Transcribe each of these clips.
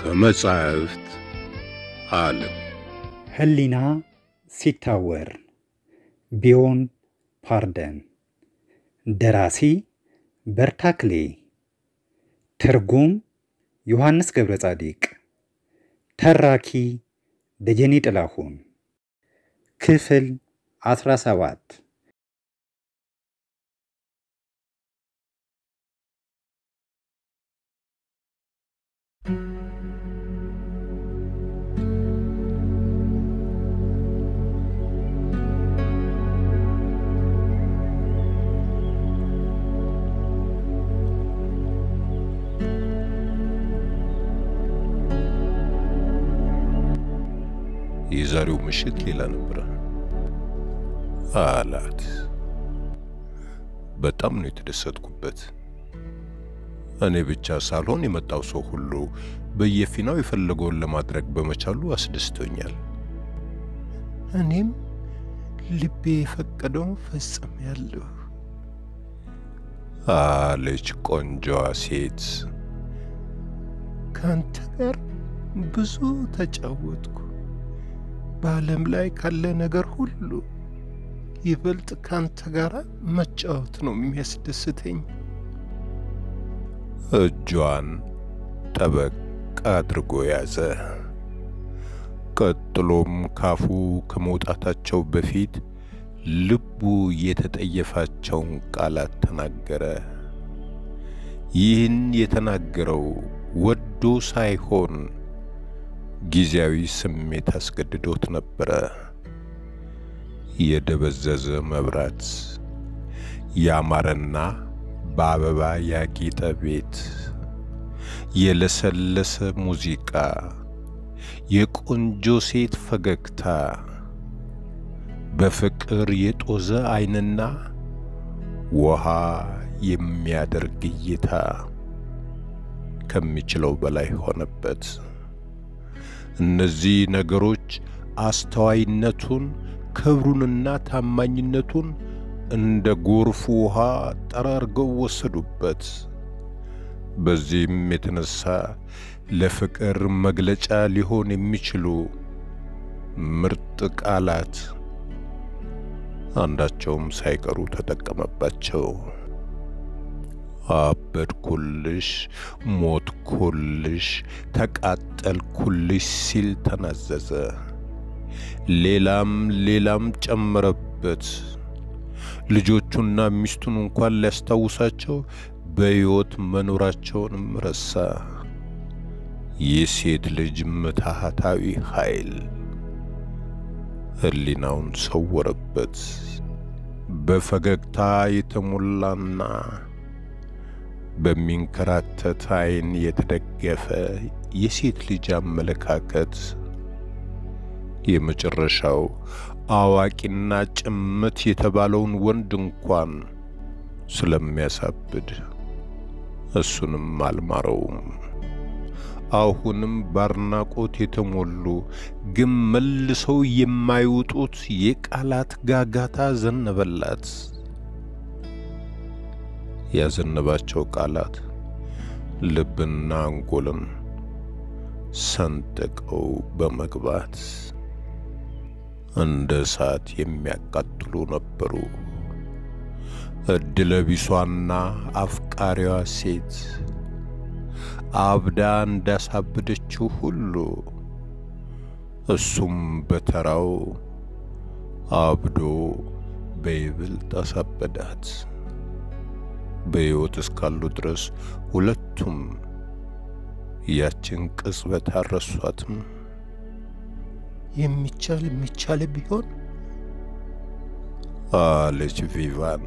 ከመጻሕፍት ዓለም። ሕሊና ሲታወር ቢዮን ፓርደን። ደራሲ በርታክሌ ትርጉም ዮሐንስ ገብረ ጻዲቅ። ተራኪ ደጀኔ ጥላሁን። ክፍል 17 የዛሬው ምሽት ሌላ ነበረ አላት። በጣም ነው የተደሰትኩበት። እኔ ብቻ ሳልሆን የመጣው ሰው ሁሉ በየፊናው የፈለገውን ለማድረግ በመቻሉ አስደስቶኛል። እኔም ልቤ የፈቀደውን ፈጽሜያለሁ አለች ቆንጆዋ ሴት። ካንተ ጋር ብዙ ተጫወትኩ። በዓለም ላይ ካለ ነገር ሁሉ ይበልጥ ካንተ ጋር መጫወት ነው የሚያስደስተኝ። እጇን ጠበቅ አድርጎ ያዘ። ቀጥሎም ካፉ ከመውጣታቸው በፊት ልቡ የተጠየፋቸውን ቃላት ተናገረ። ይህን የተናገረው ወዶ ሳይሆን ጊዜያዊ ስሜት አስገድዶት ነበረ። የደበዘዘ መብራት፣ ያማረና በአበባ ያጌጠ ቤት፣ የለሰለሰ ሙዚቃ፣ የቆንጆ ሴት ፈገግታ፣ በፍቅር የጦዘ ዓይንና ውሃ የሚያደርግ እይታ ከሚችለው በላይ ሆነበት። እነዚህ ነገሮች አስተዋይነቱን፣ ክብሩንና ታማኝነቱን እንደ ጎርፍ ውሃ ጠራርገው ወሰዱበት። በዚህም የተነሳ ለፍቅር መግለጫ ሊሆን የሚችሉ ምርጥ ቃላት አንዳቸውም ሳይቀሩ ተጠቀመባቸው። አበድኩልሽ፣ ሞትኩልሽ፣ ተቃጠልኩልሽ ሲል ተናዘዘ። ሌላም ሌላም ጨመረበት። ልጆቹና ሚስቱን እንኳን ሊያስታውሳቸው በሕይወት መኖራቸውንም ረሳ። የሴት ልጅ ምትሃታዊ ኃይል ሕሊናውን ሰወረበት። በፈገግታ የተሞላና በሚንከራተት ዓይን የተደገፈ የሴት ልጅ አመለካከት የመጨረሻው አዋቂና ጭምት የተባለውን ወንድ እንኳን ስለሚያሳብድ እሱንም አልማረውም። አሁንም ባርናቆት የተሞሉ ግን መልሰው የማይወጡት የቃላት ጋጋታ ዘነበላት። ያዘነባቸው ቃላት ልብና አንጎልን ሰንጥቀው በመግባት እንደ እሳት የሚያቃጥሉ ነበሩ። እድለቢሷና አፍቃሪዋ ሴት አብዳ እንዳሳበደችው ሁሉ እሱም በተራው አብዶ በይበልጥ አሳበዳት። በሕይወት እስካሉ ድረስ ሁለቱም ያችን ቅጽበት አልረሷትም። የሚቻል የሚቻል ቢሆን አለች ቪቫን።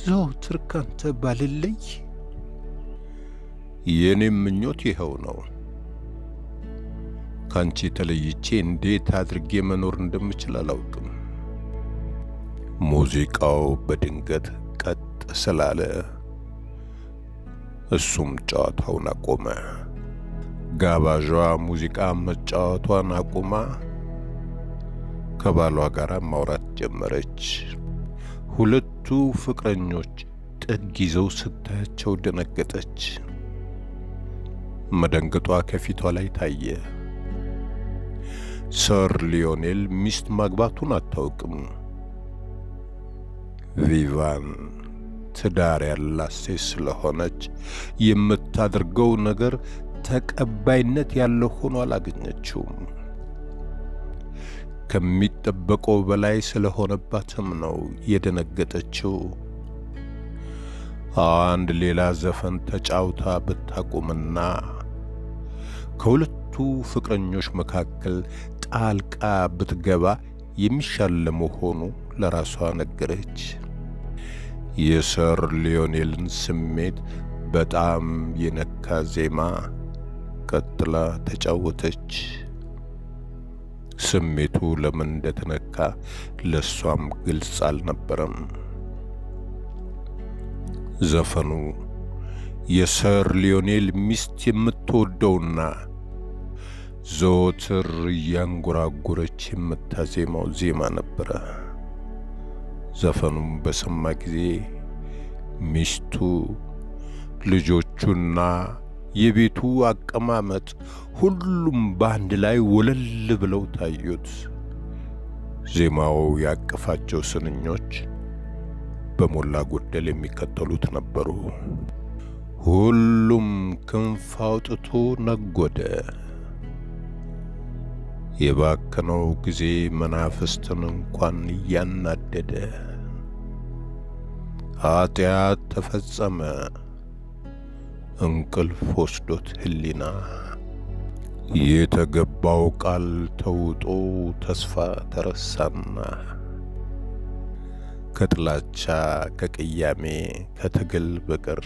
ዘውትር ካንተ ባልለይ የእኔም ምኞት ይኸው ነው። ካንቺ ተለይቼ እንዴት አድርጌ መኖር እንደምችል አላውቅም። ሙዚቃው በድንገት ስላለ እሱም ጨዋታውን አቆመ። ጋባዧ ሙዚቃ መጫወቷን አቁማ ከባሏ ጋር ማውራት ጀመረች። ሁለቱ ፍቅረኞች ጥግ ይዘው ስታያቸው ደነገጠች። መደንገጧ ከፊቷ ላይ ታየ። ሰር ሊዮኔል ሚስት ማግባቱን አታውቅም። ቪቫን ትዳር ያላት ሴት ስለሆነች የምታደርገው ነገር ተቀባይነት ያለው ሆኖ አላገኘችውም። ከሚጠበቀው በላይ ስለሆነባትም ነው የደነገጠችው። አንድ ሌላ ዘፈን ተጫውታ ብታቆምና ከሁለቱ ፍቅረኞች መካከል ጣልቃ ብትገባ የሚሻል ለመሆኑ ለራሷ ነገረች። የሰር ሊዮኔልን ስሜት በጣም የነካ ዜማ ቀጥላ ተጫወተች። ስሜቱ ለምን እንደተነካ ለሷም ግልጽ አልነበረም። ዘፈኑ የሰር ሊዮኔል ሚስት የምትወደውና ዘወትር እያንጎራጎረች የምታዜማው ዜማ ነበረ። ዘፈኑም በሰማ ጊዜ ሚስቱ፣ ልጆቹና የቤቱ አቀማመጥ ሁሉም በአንድ ላይ ወለል ብለው ታዩት። ዜማው ያቀፋቸው ስንኞች በሞላ ጎደል የሚከተሉት ነበሩ። ሁሉም ክንፍ አውጥቶ ነጎደ። የባከነው ጊዜ መናፍስትን እንኳን እያናደደ ኃጢአት ተፈጸመ። እንቅልፍ ወስዶት ሕሊና የተገባው ቃል ተውጦ ተስፋ ተረሳና ከጥላቻ ከቅያሜ ከትግል በቀር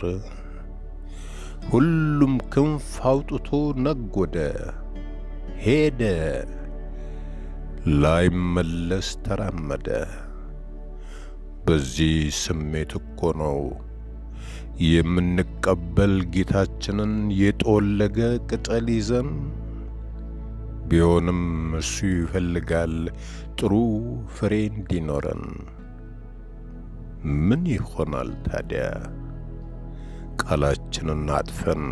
ሁሉም ክንፍ አውጥቶ ነጎደ ሄደ ላይመለስ ተራመደ። በዚህ ስሜት እኮ ነው የምንቀበል ጌታችንን የጠወለገ ቅጠል ይዘን ቢሆንም እሱ ይፈልጋል ጥሩ ፍሬ እንዲኖረን። ምን ይሆናል ታዲያ ቃላችንን አጥፈን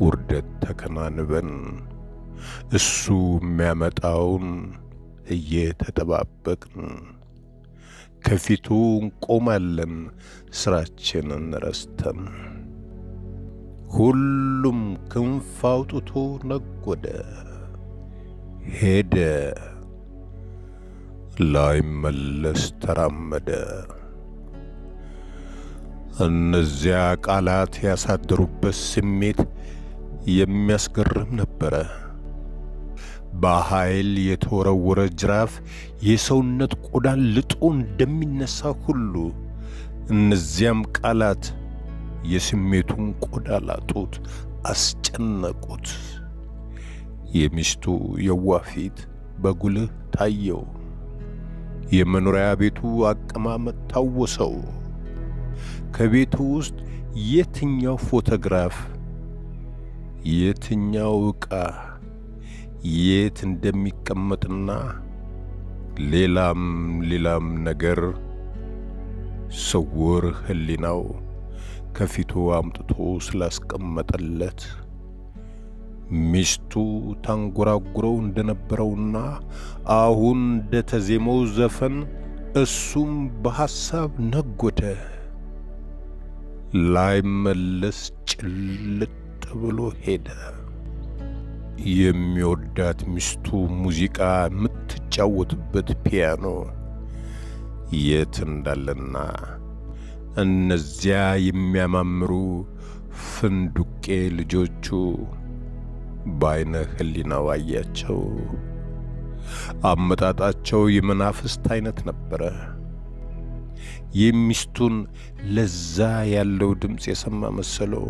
ውርደት ተከናንበን እሱ የሚያመጣውን እየተጠባበቅን ከፊቱ እንቆማለን ስራችንን ረስተን። ሁሉም ክንፍ አውጥቶ ነጎደ ሄደ ላይመለስ ተራመደ። እነዚያ ቃላት ያሳደሩበት ስሜት የሚያስገርም ነበረ። በኃይል የተወረወረ ጅራፍ የሰውነት ቆዳን ልጦ እንደሚነሳ ሁሉ እነዚያም ቃላት የስሜቱን ቆዳ ላጡት፣ አስጨነቁት። የሚስቱ የዋህ ፊት በጉልህ ታየው። የመኖሪያ ቤቱ አቀማመጥ ታወሰው። ከቤቱ ውስጥ የትኛው ፎቶግራፍ፣ የትኛው ዕቃ የት እንደሚቀመጥና ሌላም ሌላም ነገር ስውር ሕሊናው ከፊቱ አምጥቶ ስላስቀመጠለት ሚስቱ ታንጎራጉረው እንደነበረውና አሁን እንደተዜመው ዘፈን እሱም በሐሳብ ነጎደ። ላይመለስ ጭልጥ ብሎ ሄደ። የሚወዳት ሚስቱ ሙዚቃ የምትጫወትበት ፒያኖ የት እንዳለና እነዚያ የሚያማምሩ ፍንዱቄ ልጆቹ በዓይነ ሕሊናው አያቸው። አመጣጣቸው የመናፍስት አይነት ነበረ። የሚስቱን ለዛ ያለው ድምፅ የሰማ መሰለው።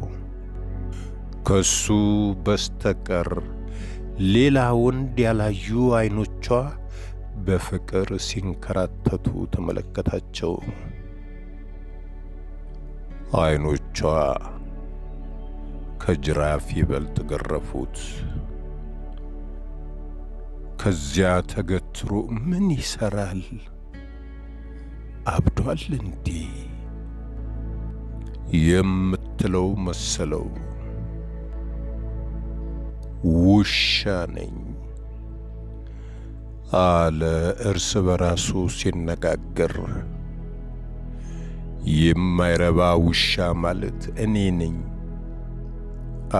ከሱ በስተቀር ሌላ ወንድ ያላዩ አይኖቿ በፍቅር ሲንከራተቱ ተመለከታቸው። አይኖቿ ከጅራፍ ይበልጥ ገረፉት። ከዚያ ተገትሮ ምን ይሰራል? አብዷል እንዴ የምትለው መሰለው። ውሻ ነኝ አለ እርስ በራሱ ሲነጋገር። የማይረባ ውሻ ማለት እኔ ነኝ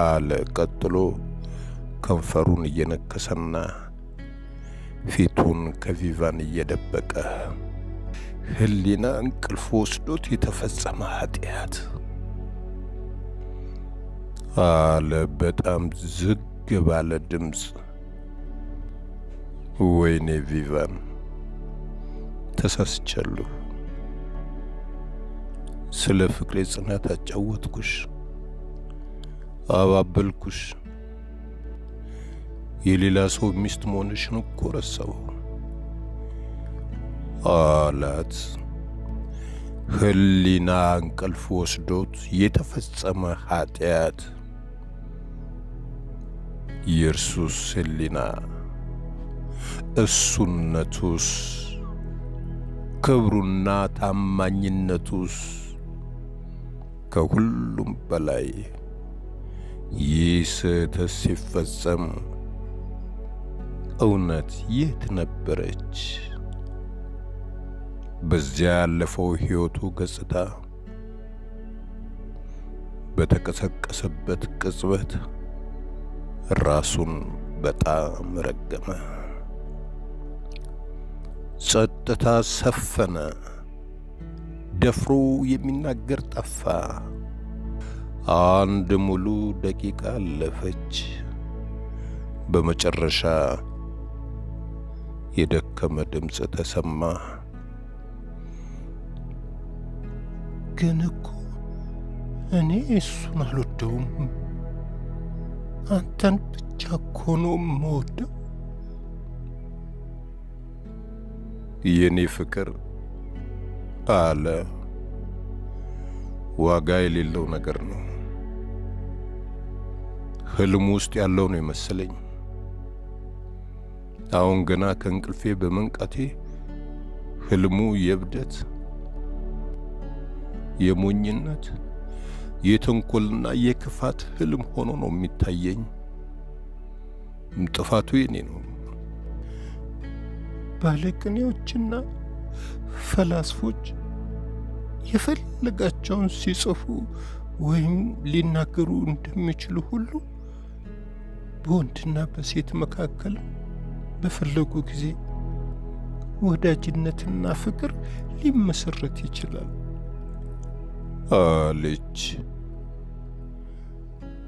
አለ ቀጥሎ ከንፈሩን እየነከሰና ፊቱን ከቪቫን እየደበቀ ህሊና እንቅልፍ ወስዶት የተፈጸመ ኃጢአት አለ በጣም ዝግ ባለ ድምፅ። ወይኔ ቪቫን ተሳስቻለሁ። ስለ ፍቅሬ ጽናት አጫወትኩሽ፣ አባበልኩሽ። የሌላ ሰው ሚስት መሆንሽን እኮ ረሳሁ አላት። ህሊና እንቅልፍ ወስዶት የተፈጸመ ኃጢአት። የእርሱስ ህሊና እሱነቱስ ክብሩና ታማኝነቱስ ከሁሉም በላይ ይህ ስህተት ሲፈጸም እውነት የት ነበረች? በዚያ ያለፈው ሕይወቱ ገጽታ በተቀሰቀሰበት ቅጽበት ራሱን በጣም ረገመ። ጸጥታ ሰፈነ። ደፍሮ የሚናገር ጠፋ። አንድ ሙሉ ደቂቃ አለፈች። በመጨረሻ የደከመ ድምፅ ተሰማ። ግን እኮ እኔ እሱን አልወደውም፣ አንተን ብቻ እኮ ነው የምወደው። የኔ ፍቅር አለ። ዋጋ የሌለው ነገር ነው። ህልም ውስጥ ያለው ነው የመሰለኝ። አሁን ገና ከእንቅልፌ በመንቃቴ ህልሙ የእብደት፣ የሞኝነት፣ የተንኮልና የክፋት ህልም ሆኖ ነው የሚታየኝ። ጥፋቱ የኔ ነው። ባለቅኔዎችና ፈላስፎች የፈለጋቸውን ሲጽፉ ወይም ሊናገሩ እንደሚችሉ ሁሉ በወንድና በሴት መካከል በፈለጉ ጊዜ ወዳጅነትና ፍቅር ሊመሰረት ይችላል አለች።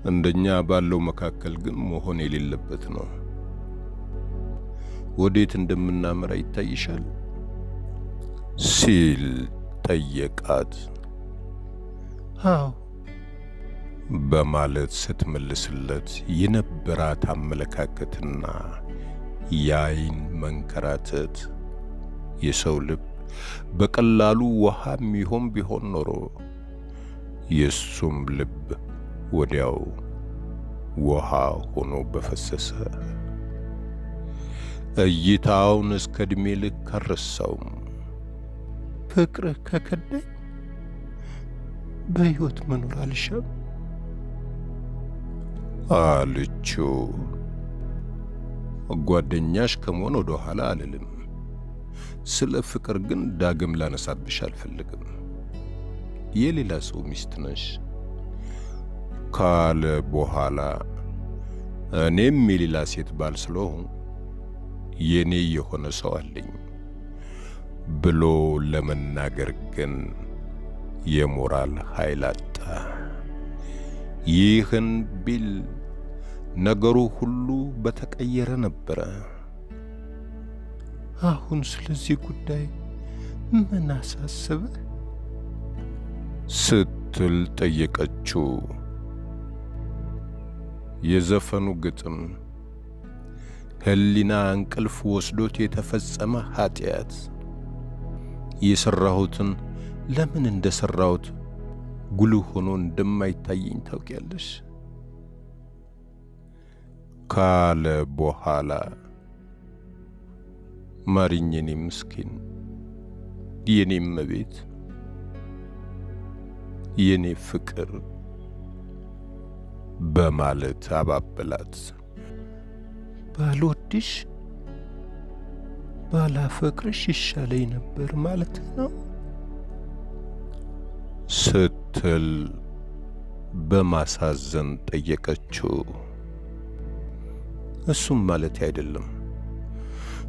እንደኛ ባለው መካከል ግን መሆን የሌለበት ነው። ወዴት እንደምናመራ ይታይሻል ሲል ጠየቃት። አዎ በማለት ስትመልስለት የነበራት አመለካከትና የአይን መንከራተት የሰው ልብ በቀላሉ ውሃ የሚሆን ቢሆን ኖሮ የእሱም ልብ ወዲያው ውሃ ሆኖ በፈሰሰ። እይታውን እስከ ዕድሜ ልክ አልረሳውም። ፍቅርህ ከከዳኝ በሕይወት መኖር አልሻም አለችው። ጓደኛሽ ከመሆን ወደ ኋላ አልልም። ስለ ፍቅር ግን ዳግም ላነሳብሽ አልፈልግም። የሌላ ሰው ሚስት ነሽ ካለ በኋላ እኔም የሌላ ሴት ባል ስለሆን የኔ የሆነ ሰው አለኝ ብሎ ለመናገር ግን የሞራል ኃይል አጣ። ይህን ቢል ነገሩ ሁሉ በተቀየረ ነበረ። አሁን ስለዚህ ጉዳይ ምን አሳስበህ? ስትል ጠየቀችው። የዘፈኑ ግጥም ሕሊና እንቅልፍ ወስዶት የተፈጸመ ኃጢአት። የሰራሁትን ለምን እንደሰራሁት ጉልህ ሆኖ እንደማይታየኝ ታውቂያለሽ? ካለ በኋላ ማሪኝ፣ የኔ ምስኪን፣ የኔ እመቤት፣ የኔ ፍቅር በማለት አባበላት። ባልወድሽ ባላፈቅርሽ ይሻለኝ ነበር ማለት ነው ስትል በማሳዘን ጠየቀችው። እሱም ማለት አይደለም፣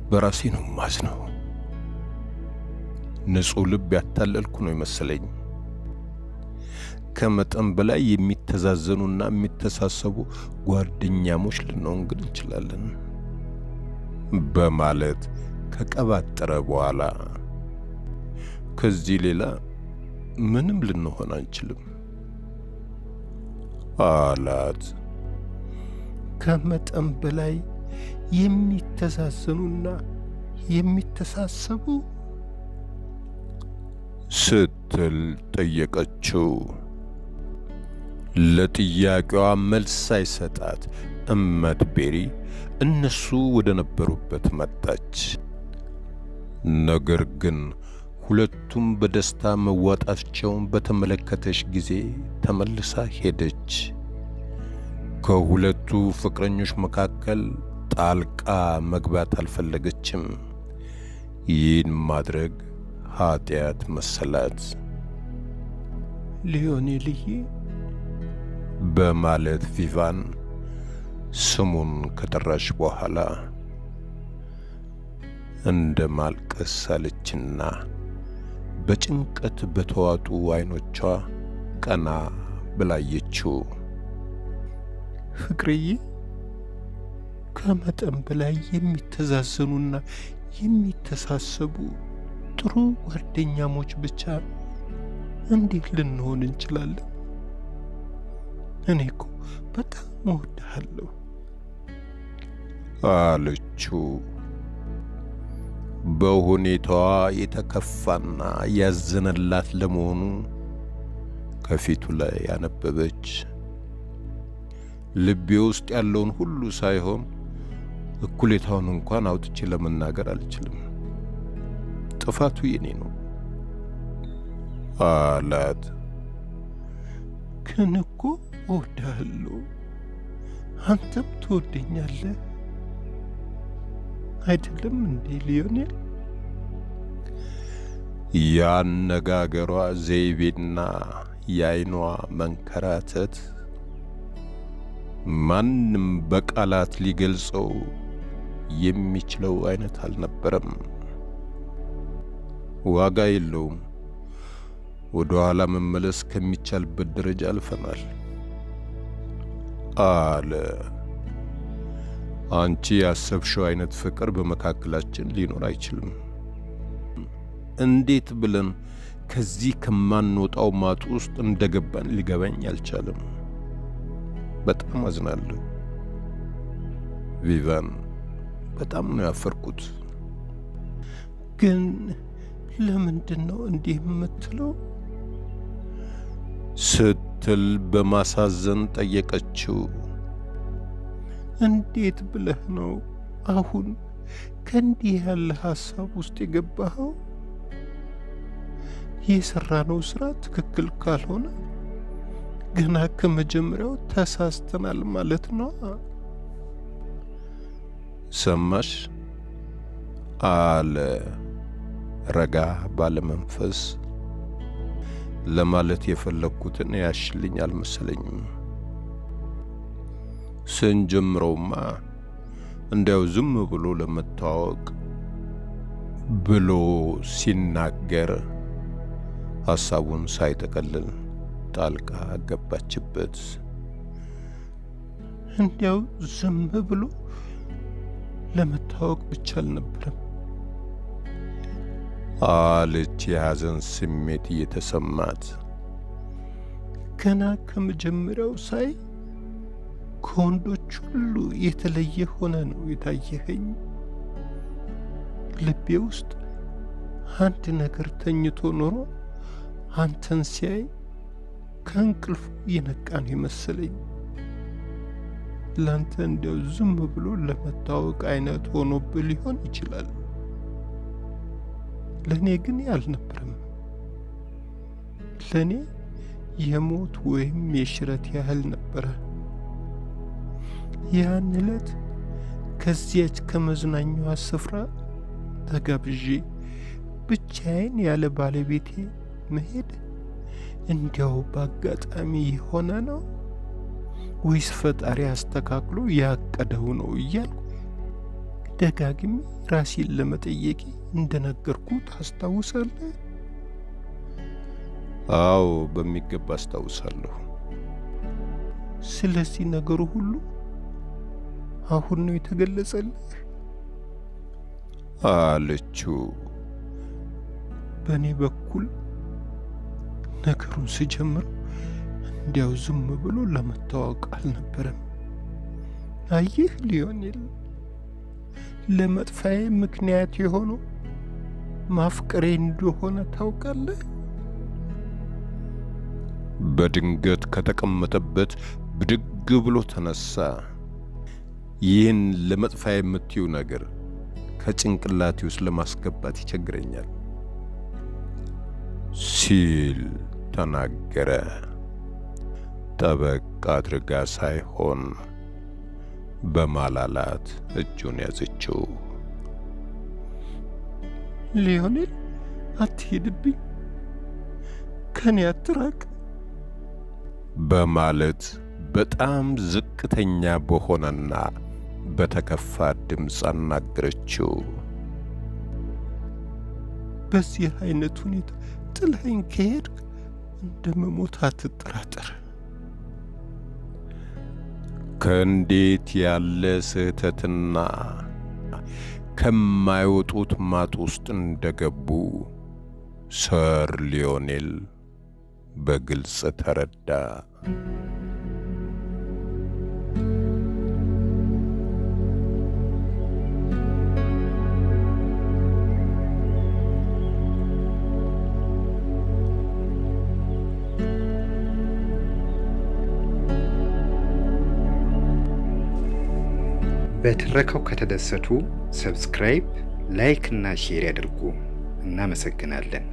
በራሴ ነው ማዝነው። ንጹሕ ልብ ያታለልኩ ነው ይመስለኝ። ከመጠን በላይ የሚተዛዘኑና የሚተሳሰቡ ጓደኛሞች ልንሆን እንችላለን በማለት ከቀባጠረ በኋላ ከዚህ ሌላ ምንም ልንሆን አንችልም አላት። ከመጠን በላይ የሚተዛዘኑና የሚተሳሰቡ ስትል ጠየቀችው። ለጥያቄዋ መልስ ሳይሰጣት እመት ቤሪ እነሱ ወደ ነበሩበት መጣች። ነገር ግን ሁለቱም በደስታ መዋጣቸውን በተመለከተች ጊዜ ተመልሳ ሄደች። ከሁለቱ ፍቅረኞች መካከል ጣልቃ መግባት አልፈለገችም። ይህን ማድረግ ኃጢአት መሰላት። ሊዮኔልዬ በማለት ቪቫን ስሙን ከጠራች በኋላ እንደ ማልቀስ አለችና በጭንቀት በተዋጡ ዓይኖቿ ቀና ብላየችው። ፍቅርዬ ከመጠን በላይ የሚተዛዘኑና የሚተሳሰቡ ጥሩ ጓደኛሞች ብቻ እንዴት ልንሆን እንችላለን? እኔ እኮ በጣም እወድሃለሁ አለችው። በሁኔታዋ የተከፋና ያዘነላት ለመሆኑ ከፊቱ ላይ ያነበበች። ልቤ ውስጥ ያለውን ሁሉ ሳይሆን እኩሌታውን እንኳን አውጥቼ ለመናገር አልችልም። ጥፋቱ የኔ ነው አላት። ግን እኮ እወድሃለሁ፣ አንተም ትወደኛለህ አይደለም እንዴ ሊዮኔል? ያነጋገሯ ዘይቤና የዓይኗ መንከራተት ማንም በቃላት ሊገልጸው የሚችለው አይነት አልነበረም። ዋጋ የለውም። ወደ ኋላ መመለስ ከሚቻልበት ደረጃ አልፈናል አለ። አንቺ ያሰብሽው አይነት ፍቅር በመካከላችን ሊኖር አይችልም። እንዴት ብለን ከዚህ ከማንወጣው ማጡ ውስጥ እንደገባን ሊገባኝ አልቻለም። በጣም አዝናለሁ ቪቫን፣ በጣም ነው ያፈርኩት። ግን ለምንድን ነው እንዲህ የምትለው? ስትል በማሳዘን ጠየቀችው። እንዴት ብለህ ነው አሁን ከእንዲህ ያለ ሐሳብ ውስጥ የገባኸው? የሰራነው ስራ ትክክል ካልሆነ ገና ከመጀመሪያው ተሳስተናል ማለት ነው። ሰማሽ አለ ረጋ ባለመንፈስ። ለማለት የፈለግኩትን ያሽልኝ አልመሰለኝም። ስንጀምረውማ እንዲያው ዝም ብሎ ለመተዋወቅ ብሎ ሲናገር ሐሳቡን ሳይጠቀልል ጣልቃ ገባችበት። እንዲያው ዝም ብሎ ለመታወቅ ብቻ አልነበረም አለች፣ የሐዘን ስሜት እየተሰማት ገና ከመጀመሪያው ሳይ ከወንዶች ሁሉ የተለየ ሆነ ነው የታየኸኝ። ልቤ ውስጥ አንድ ነገር ተኝቶ ኖሮ አንተን ሲያይ ከእንቅልፉ የነቃን የመሰለኝ። ላንተ እንዲያው ዝም ብሎ ለመታወቅ አይነት ሆኖብህ ሊሆን ይችላል። ለእኔ ግን ያልነበረም። ለእኔ የሞት ወይም የሽረት ያህል ነበረ። ያን ዕለት ከዚያች ከመዝናኛዋ ስፍራ ተጋብዤ ብቻዬን ያለ ባለቤቴ መሄድ እንዲያው በአጋጣሚ የሆነ ነው ወይስ ፈጣሪ አስተካክሎ ያቀደው ነው እያልኩ ደጋግሜ ራሴን ለመጠየቄ እንደነገርኩ ታስታውሳለህ? አዎ፣ በሚገባ አስታውሳለሁ። ስለዚህ ነገሩ ሁሉ አሁን ነው የተገለጸልህ አለችው። በእኔ በኩል ነገሩን ስጀምር እንዲያው ዝም ብሎ ለመታወቅ አልነበረም። አየህ ሊዮኔል፣ ለመጥፋዬ ምክንያት የሆነው ማፍቀሬ እንደሆነ ታውቃለህ። በድንገት ከተቀመጠበት ብድግ ብሎ ተነሳ። ይህን ለመጥፋዬ የምትዩ ነገር ከጭንቅላቴ ውስጥ ለማስገባት ይቸግረኛል ሲል ተናገረ። ጠበቅ አድርጋ ሳይሆን በማላላት እጁን ያዘችው። ሊዮኔል አትሄድብኝ፣ ከኔ አትራቅ በማለት በጣም ዝቅተኛ በሆነና በተከፋ ድምፅ አናገረችው። በዚህ አይነት ሁኔታ ጥለኸኝ ከሄድክ እንደ መሞት አትጠራጠር። ከእንዴት ያለ ስህተትና ከማይወጡት ማጥ ውስጥ እንደገቡ ሰር ሊዮኔል በግልጽ ተረዳ። በትረካው ከተደሰቱ ሰብስክራይብ፣ ላይክ እና ሼር ያድርጉ። እናመሰግናለን።